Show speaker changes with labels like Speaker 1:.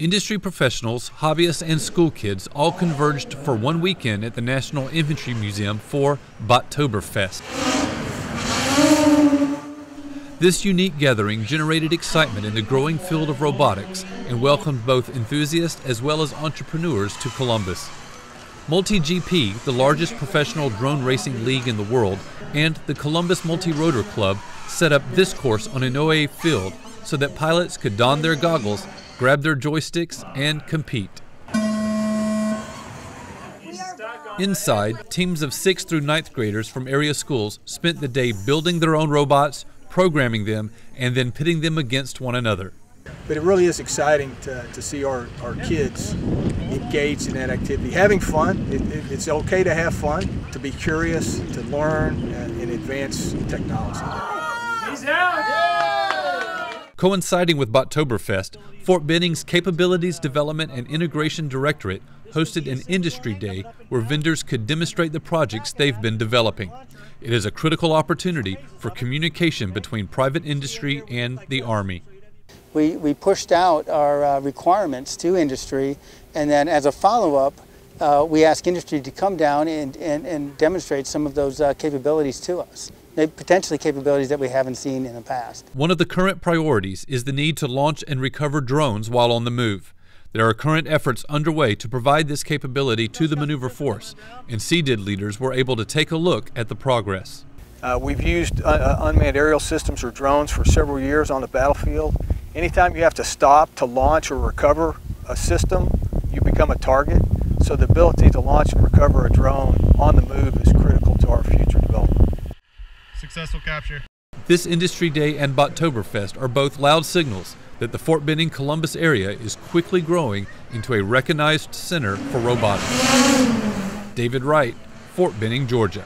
Speaker 1: Industry professionals, hobbyists, and school kids all converged for one weekend at the National Infantry Museum for BotoberFest. This unique gathering generated excitement in the growing field of robotics and welcomed both enthusiasts as well as entrepreneurs to Columbus. MultiGP, the largest professional drone racing league in the world, and the Columbus Multi-Rotor Club set up this course on Inouye Field so that pilots could don their goggles grab their joysticks, and compete. Inside, teams of 6th through ninth graders from area schools spent the day building their own robots, programming them, and then pitting them against one another.
Speaker 2: But it really is exciting to, to see our, our kids engaged in that activity. Having fun, it, it, it's okay to have fun, to be curious, to learn, and, and advance technology. He's out!
Speaker 1: Coinciding with BotoberFest, Fort Benning's Capabilities Development and Integration Directorate hosted an industry day where vendors could demonstrate the projects they've been developing. It is a critical opportunity for communication between private industry and the Army.
Speaker 3: We, we pushed out our uh, requirements to industry, and then as a follow-up, uh, we asked industry to come down and, and, and demonstrate some of those uh, capabilities to us potentially capabilities that we haven't seen in the past.
Speaker 1: One of the current priorities is the need to launch and recover drones while on the move. There are current efforts underway to provide this capability to the maneuver force, and CDID leaders were able to take a look at the progress.
Speaker 2: Uh, we've used uh, uh, unmanned aerial systems or drones for several years on the battlefield. Anytime you have to stop to launch or recover a system, you become a target. So the ability to launch and recover a drone on the move is critical to our future development.
Speaker 4: Successful capture.
Speaker 1: This Industry Day and BotoberFest are both loud signals that the Fort Benning Columbus area is quickly growing into a recognized center for robotics. David Wright, Fort Benning, Georgia.